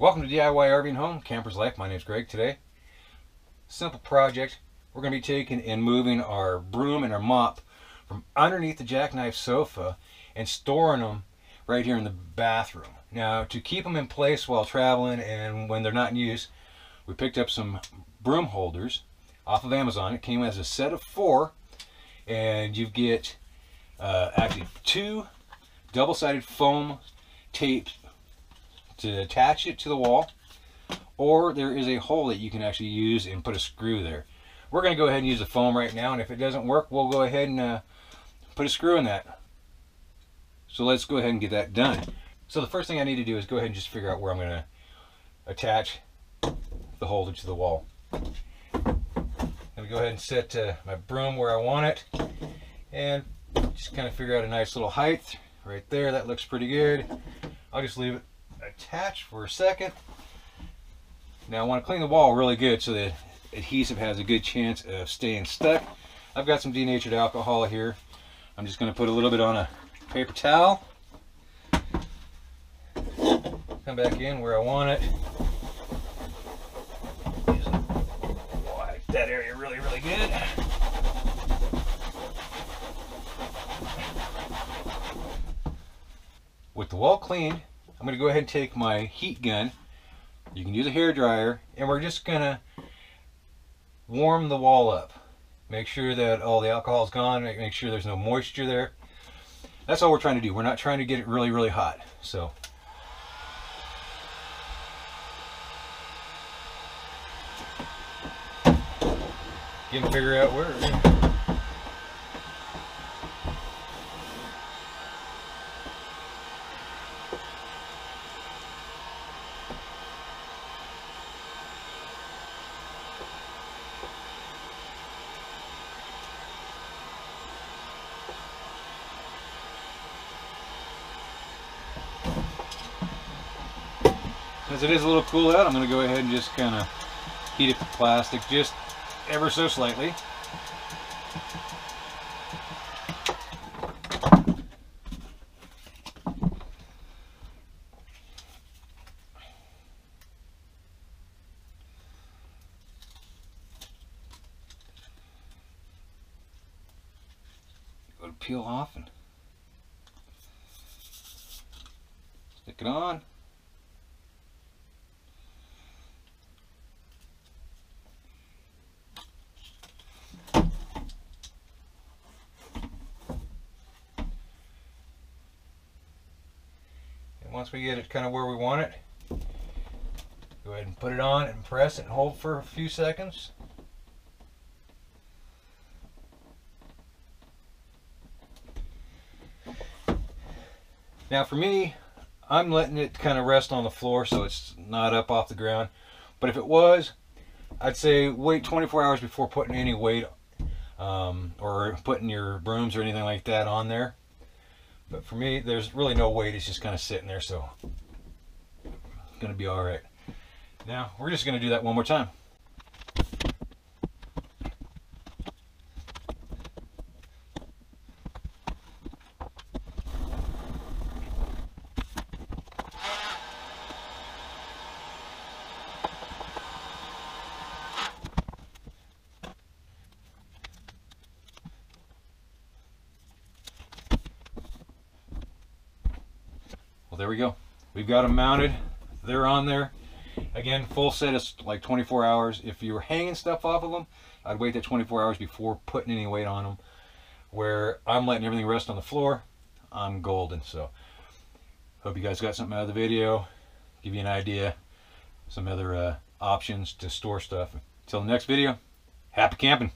Welcome to DIY RV and Home, Camper's Life. My name is Greg. Today, simple project. We're going to be taking and moving our broom and our mop from underneath the jackknife sofa and storing them right here in the bathroom. Now, to keep them in place while traveling and when they're not in use, we picked up some broom holders off of Amazon. It came as a set of four, and you get uh, actually two double-sided foam tapes to attach it to the wall or there is a hole that you can actually use and put a screw there. We're going to go ahead and use the foam right now and if it doesn't work we'll go ahead and uh, put a screw in that. So let's go ahead and get that done. So the first thing I need to do is go ahead and just figure out where I'm going to attach the holder to the wall. Going to go ahead and set uh, my broom where I want it and just kind of figure out a nice little height right there. That looks pretty good. I'll just leave it attached for a second. Now I want to clean the wall really good so the adhesive has a good chance of staying stuck. I've got some denatured alcohol here. I'm just going to put a little bit on a paper towel. Come back in where I want it. Wipe that area really, really good. With the wall cleaned, I'm going to go ahead and take my heat gun. You can use a hair dryer, and we're just going to warm the wall up. Make sure that all the alcohol is gone. Make sure there's no moisture there. That's all we're trying to do. We're not trying to get it really, really hot. So. You can figure out where. Since it is a little cool out, I'm going to go ahead and just kind of heat it the plastic just ever so slightly. To peel off and stick it on. Once we get it kind of where we want it, go ahead and put it on and press it and hold for a few seconds. Now for me, I'm letting it kind of rest on the floor so it's not up off the ground. But if it was, I'd say wait 24 hours before putting any weight um, or putting your brooms or anything like that on there. But for me, there's really no weight. It's just kind of sitting there, so it's going to be all right. Now, we're just going to do that one more time. There we go. We've got them mounted. They're on there. Again, full set is like 24 hours. If you were hanging stuff off of them, I'd wait that 24 hours before putting any weight on them. Where I'm letting everything rest on the floor, I'm golden. So, hope you guys got something out of the video. Give you an idea, some other uh, options to store stuff. Until the next video, happy camping.